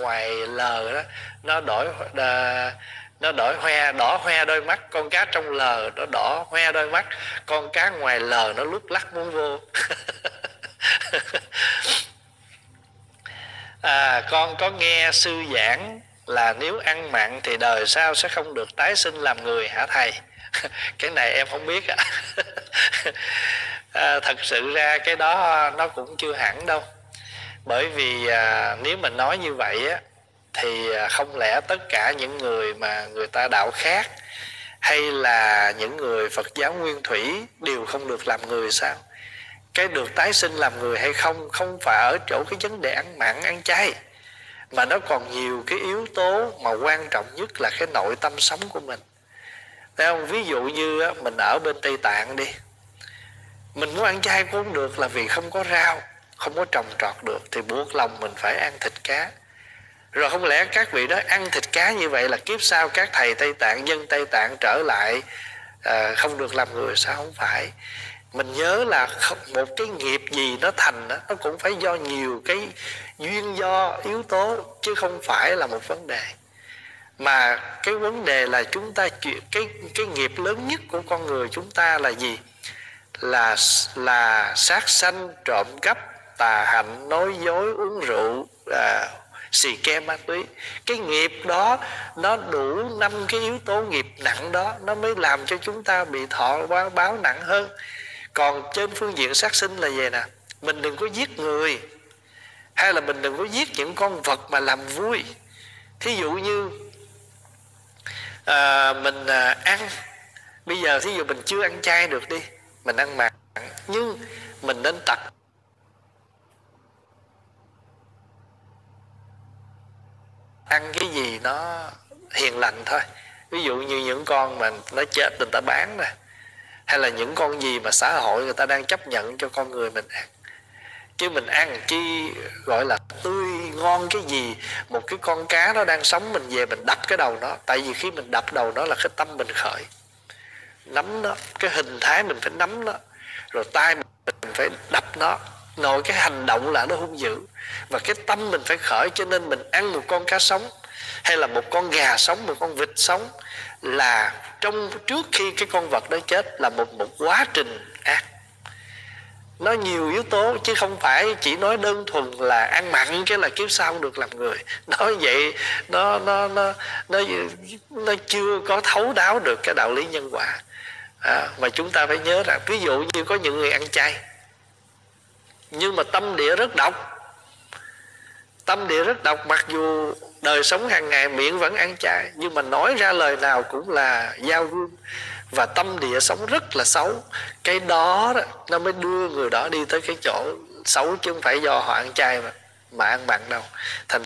ngoài lờ đó nó đổi à, nó đổi hoe đỏ hoe đôi mắt. Con cá trong lờ nó đỏ hoe đôi mắt. Con cá ngoài lờ nó lúc lắc muốn vô. À, con có nghe sư giảng là nếu ăn mặn thì đời sau sẽ không được tái sinh làm người hả thầy? Cái này em không biết ạ. À, thật sự ra cái đó nó cũng chưa hẳn đâu bởi vì à, nếu mình nói như vậy á thì à, không lẽ tất cả những người mà người ta đạo khác hay là những người Phật giáo nguyên thủy đều không được làm người sao? Cái được tái sinh làm người hay không không phải ở chỗ cái vấn đề ăn mặn ăn chay mà nó còn nhiều cái yếu tố mà quan trọng nhất là cái nội tâm sống của mình. Thấy không? ví dụ như mình ở bên tây tạng đi mình muốn ăn chay cũng không được là vì không có rau không có trồng trọt được thì buộc lòng mình phải ăn thịt cá. Rồi không lẽ các vị đó ăn thịt cá như vậy là kiếp sau các thầy tây tạng dân tây tạng trở lại à, không được làm người sao không phải? Mình nhớ là một cái nghiệp gì nó thành đó, nó cũng phải do nhiều cái duyên do yếu tố chứ không phải là một vấn đề. Mà cái vấn đề là chúng ta cái cái nghiệp lớn nhất của con người chúng ta là gì? Là là sát sanh trộm cắp tà hạnh nói dối uống rượu à, xì ke ma túy. Cái nghiệp đó nó đủ năm cái yếu tố nghiệp nặng đó nó mới làm cho chúng ta bị thọ báo, báo nặng hơn. Còn trên phương diện sát sinh là gì nè mình đừng có giết người hay là mình đừng có giết những con vật mà làm vui. Thí dụ như à, mình à, ăn bây giờ thí dụ mình chưa ăn chay được đi mình ăn mặn nhưng mình nên tập ăn cái gì nó hiền lành thôi. Ví dụ như những con mà nó chết người ta bán nè. Hay là những con gì mà xã hội người ta đang chấp nhận cho con người mình ăn. Chứ mình ăn chi gọi là tươi ngon cái gì, một cái con cá nó đang sống mình về mình đập cái đầu nó. Tại vì khi mình đập đầu nó là cái tâm mình khởi. Nắm nó, cái hình thái mình phải nắm nó. Rồi tay mình phải đập nó nội cái hành động là nó hung dữ. Và cái tâm mình phải khởi cho nên mình ăn một con cá sống hay là một con gà sống một con vịt sống là trong trước khi cái con vật đó chết là một một quá trình ác. Nó nhiều yếu tố chứ không phải chỉ nói đơn thuần là ăn mặn cái là kiếp sau không được làm người. Nói vậy nó nó nó nó nó chưa có thấu đáo được cái đạo lý nhân quả. À, mà chúng ta phải nhớ rằng ví dụ như có những người ăn chay nhưng mà tâm địa rất độc. Tâm địa rất độc mặc dù đời sống hàng ngày miệng vẫn ăn chay nhưng mà nói ra lời nào cũng là giao gương và tâm địa sống rất là xấu. Cái đó, đó nó mới đưa người đó đi tới cái chỗ xấu chứ không phải do họ ăn chay mà mà ăn mặn đâu. Thành